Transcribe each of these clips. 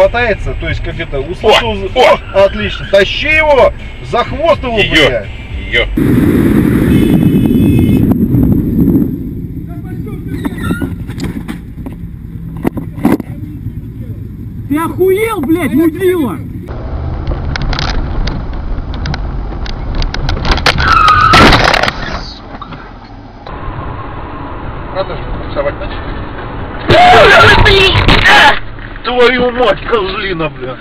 хватается, то есть как это, услышал, о, о, отлично, тащи его, за хвост его, ее, блядь. Ее. Ты охуел, блядь, мудила! Надо же рисовать начали. Твою мать, козлина, блядь.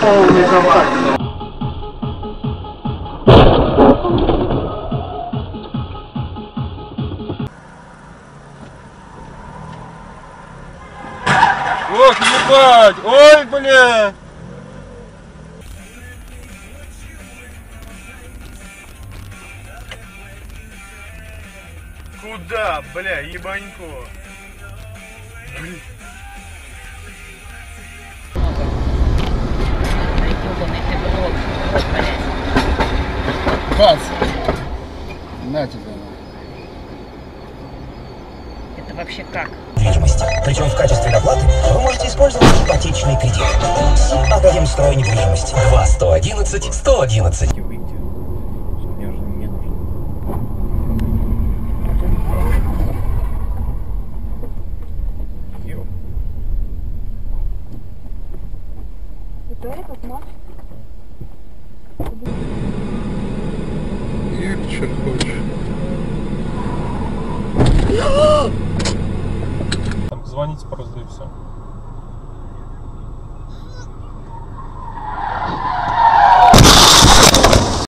Полный контакт. Ох, ебать! Ой, бля! Куда, бля, ебанько? Бац! На тебе. Это вообще как? недвижимости. Причем в качестве доплаты вы можете использовать ипотечный кредит. Академстрой недвижимость. 2 111 111. Як хочеш. Там звоните просто и все.